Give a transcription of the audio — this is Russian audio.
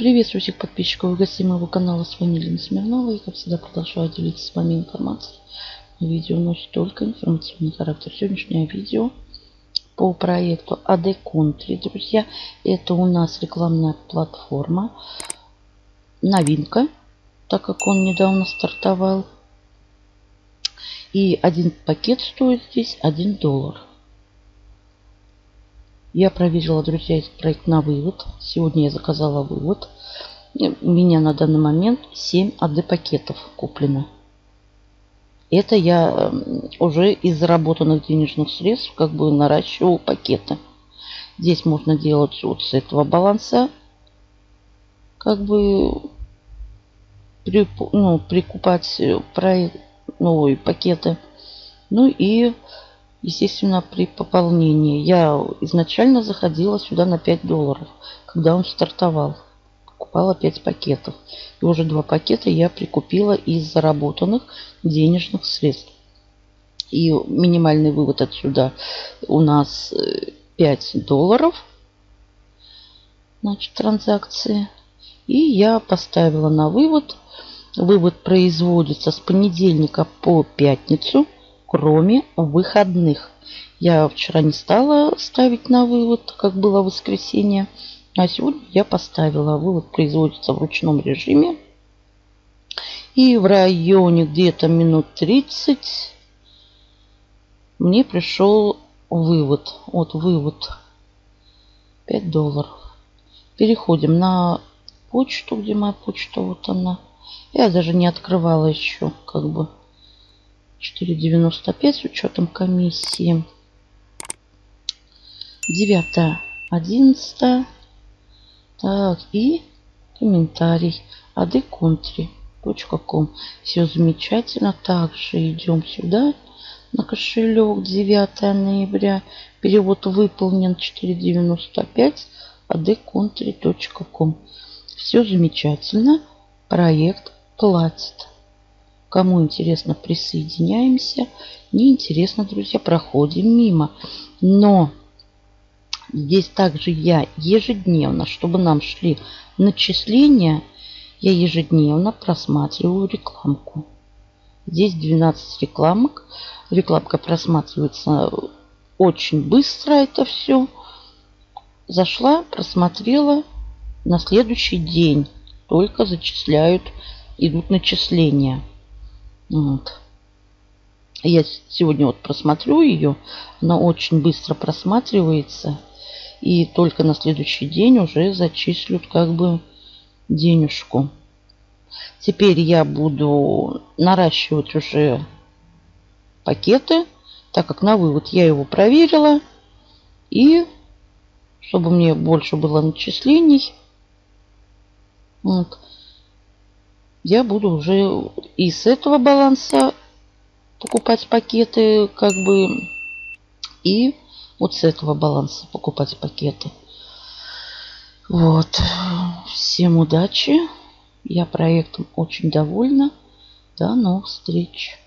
Приветствую всех подписчиков и гостей моего канала. С вами Лена Смирнова. И как всегда продолжаю делиться с вами информацией. Видео носит только информационный характер. Сегодняшнее видео по проекту AD Country, друзья. Это у нас рекламная платформа. Новинка, так как он недавно стартовал. И один пакет стоит здесь 1 доллар. Я проверила, друзья, проект на вывод. Сегодня я заказала вывод. У меня на данный момент 7 АД пакетов куплено. Это я эм, уже из заработанных денежных средств как бы наращиваю пакеты. Здесь можно делать вот с этого баланса как бы при, ну, прикупать проект, новые пакеты. Ну и Естественно, при пополнении. Я изначально заходила сюда на 5 долларов, когда он стартовал. Покупала 5 пакетов. И уже два пакета я прикупила из заработанных денежных средств. И минимальный вывод отсюда у нас 5 э, долларов. Значит, транзакции. И я поставила на вывод. Вывод производится с понедельника по пятницу – кроме выходных. Я вчера не стала ставить на вывод, как было воскресенье. А сегодня я поставила. Вывод производится в ручном режиме. И в районе где-то минут 30 мне пришел вывод. Вот вывод. 5 долларов. Переходим на почту, где моя почта. Вот она. Я даже не открывала еще, как бы. 4,95 с учетом комиссии. 9, 11. Так, и комментарий. adecountry.com. Все замечательно. Также идем сюда на кошелек 9 ноября. Перевод выполнен 4,95 adecountry.com. Все замечательно. Проект платит. Кому интересно, присоединяемся. Не интересно, друзья, проходим мимо. Но здесь также я ежедневно, чтобы нам шли начисления, я ежедневно просматриваю рекламку. Здесь 12 рекламок. Рекламка просматривается очень быстро это все. Зашла, просмотрела. На следующий день только зачисляют, идут начисления. Вот. Я сегодня вот просмотрю ее. Она очень быстро просматривается. И только на следующий день уже зачислят как бы денежку. Теперь я буду наращивать уже пакеты, так как на вывод я его проверила. И чтобы мне больше было начислений, вот, я буду уже и с этого баланса покупать пакеты, как бы, и вот с этого баланса покупать пакеты. Вот. Всем удачи. Я проектом очень довольна. До новых встреч.